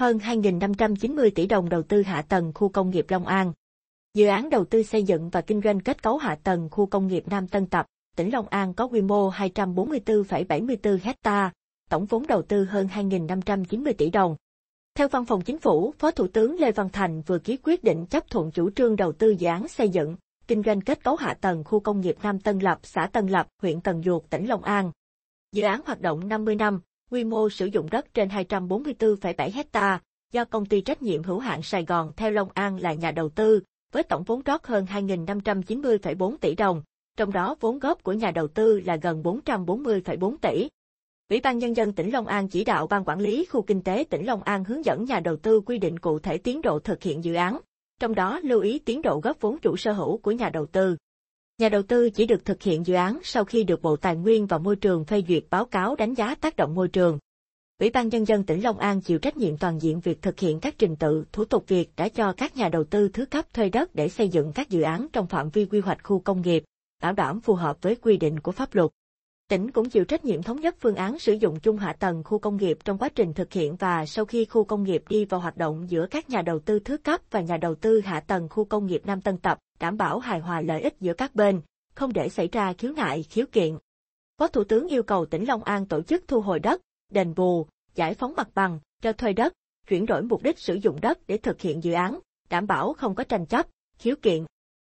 hơn 2.590 tỷ đồng đầu tư hạ tầng khu công nghiệp Long An. Dự án đầu tư xây dựng và kinh doanh kết cấu hạ tầng khu công nghiệp Nam Tân Tập, tỉnh Long An có quy mô 244,74 hecta, tổng vốn đầu tư hơn 2.590 tỷ đồng. Theo Văn phòng Chính phủ, Phó Thủ tướng Lê Văn Thành vừa ký quyết định chấp thuận chủ trương đầu tư dự án xây dựng, kinh doanh kết cấu hạ tầng khu công nghiệp Nam Tân Lập, xã Tân Lập, huyện Cần Duộc, tỉnh Long An. Dự án hoạt động 50 năm, quy mô sử dụng đất trên 244,7 hecta, do công ty trách nhiệm hữu hạn Sài Gòn theo Long An là nhà đầu tư, với tổng vốn rót hơn 2.590,4 tỷ đồng, trong đó vốn góp của nhà đầu tư là gần 440,4 tỷ. Ủy ban Nhân dân tỉnh Long An chỉ đạo Ban Quản lý Khu Kinh tế tỉnh Long An hướng dẫn nhà đầu tư quy định cụ thể tiến độ thực hiện dự án, trong đó lưu ý tiến độ góp vốn chủ sở hữu của nhà đầu tư. Nhà đầu tư chỉ được thực hiện dự án sau khi được Bộ Tài nguyên và Môi trường phê duyệt báo cáo đánh giá tác động môi trường. Ủy ban Nhân dân tỉnh Long An chịu trách nhiệm toàn diện việc thực hiện các trình tự, thủ tục việc đã cho các nhà đầu tư thứ cấp thuê đất để xây dựng các dự án trong phạm vi quy hoạch khu công nghiệp, bảo đảm phù hợp với quy định của pháp luật. Tỉnh cũng chịu trách nhiệm thống nhất phương án sử dụng chung hạ tầng khu công nghiệp trong quá trình thực hiện và sau khi khu công nghiệp đi vào hoạt động giữa các nhà đầu tư thứ cấp và nhà đầu tư hạ tầng khu công nghiệp Nam Tân Tập, đảm bảo hài hòa lợi ích giữa các bên, không để xảy ra khiếu nại, khiếu kiện. Phó Thủ tướng yêu cầu tỉnh Long An tổ chức thu hồi đất, đền bù, giải phóng mặt bằng, cho thuê đất, chuyển đổi mục đích sử dụng đất để thực hiện dự án, đảm bảo không có tranh chấp, khiếu kiện,